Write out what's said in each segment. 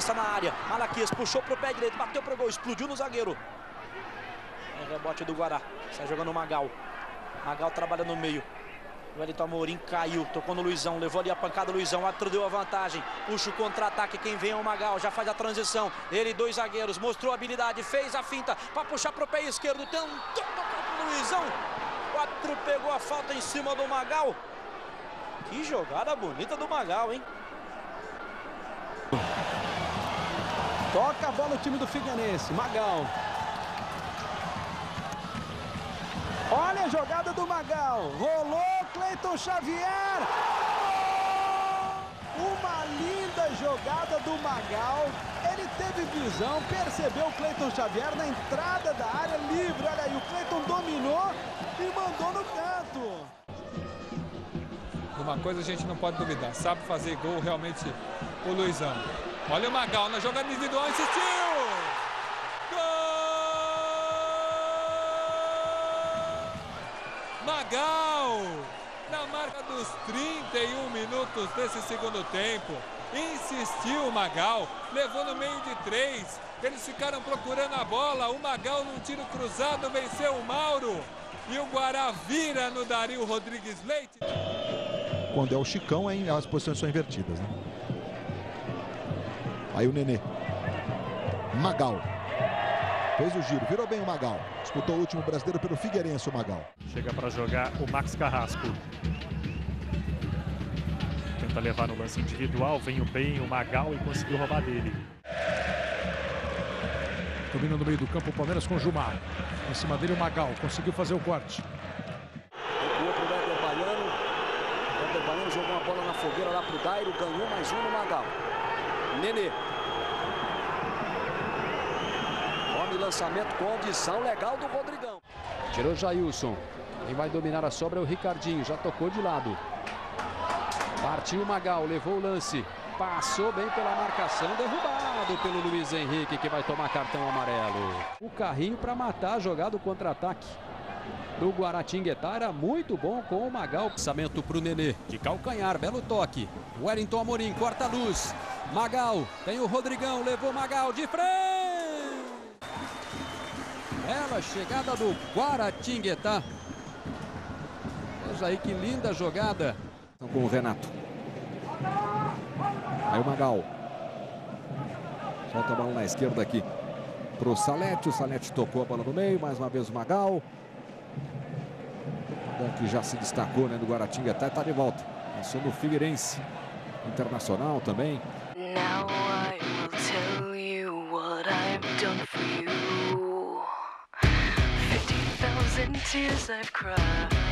Está na área. Malaquias puxou pro pé direito, bateu pro gol, explodiu no zagueiro. É rebote do Guará. Sai jogando o Magal. Magal trabalha no meio. O Wellington Amorim caiu, tocou no Luizão, levou ali a pancada, Luizão, o deu a vantagem, puxa o contra-ataque, quem vem é o Magal, já faz a transição, ele, dois zagueiros, mostrou habilidade, fez a finta, para puxar pro pé esquerdo, tentou tocar pro Luizão, quatro pegou a falta em cima do Magal, que jogada bonita do Magal, hein? Toca a bola o time do Figueirense, Magal. Olha a jogada do Magal. Rolou Cleiton Xavier. Uma linda jogada do Magal. Ele teve visão, percebeu o Cleiton Xavier na entrada da área livre. Olha aí, o Cleiton dominou e mandou no canto. Uma coisa a gente não pode duvidar, sabe fazer gol realmente o Luizão. Olha o Magal na jogada individual, insistiu! Magal, na marca dos 31 minutos desse segundo tempo. Insistiu o Magal, levou no meio de três. Eles ficaram procurando a bola. O Magal, num tiro cruzado, venceu o Mauro. E o Guará vira no Dario Rodrigues Leite. Quando é o Chicão, as posições são invertidas. Né? Aí o Nenê. Magal. Fez o giro, virou bem o Magal. Disputou o último brasileiro pelo Figueirense, o Magal. Chega para jogar o Max Carrasco. Tenta levar no lance individual, veio bem o Magal e conseguiu roubar dele. Domina no meio do campo o Palmeiras com o Gilmar. Em cima dele o Magal, conseguiu fazer o corte. O outro Weber Baiano. O Baiano jogou uma bola na fogueira lá pro Dairo, ganhou mais um no Magal. Nenê. Lançamento, condição legal do Rodrigão. Tirou Jailson. Quem vai dominar a sobra é o Ricardinho, já tocou de lado. Partiu Magal, levou o lance. Passou bem pela marcação, derrubado pelo Luiz Henrique, que vai tomar cartão amarelo. O carrinho para matar a jogada do contra-ataque do Guaratinguetá era muito bom com o Magal. Lançamento para o Nenê, de calcanhar, belo toque. Wellington Amorim, corta a luz. Magal, tem o Rodrigão, levou Magal de frente. Bela chegada do Guaratinguetá. Veja aí que linda jogada. Com o Renato. Aí o Magal. Solta a bola na esquerda aqui para o Salete. O Salete tocou a bola no meio. Mais uma vez o Magal. Que já se destacou né, do Guaratinguetá. Está de volta. Passou no Figueirense. Internacional também. Now I will tell you what I've done for you. Thousand tears I've cried,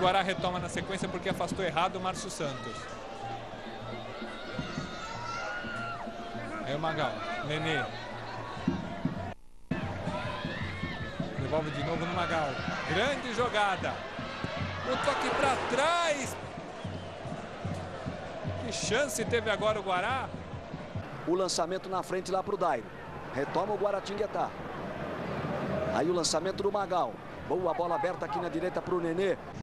Guará retoma na sequência porque afastou errado o Márcio Santos. Aí o Magal, Nenê. Devolve de novo no Magal. Grande jogada. O toque para trás. Que chance teve agora o Guará. O lançamento na frente lá para o Dairo. Retoma o Guaratinguetá. Aí o lançamento do Magal. Boa bola aberta aqui na direita para o Nenê.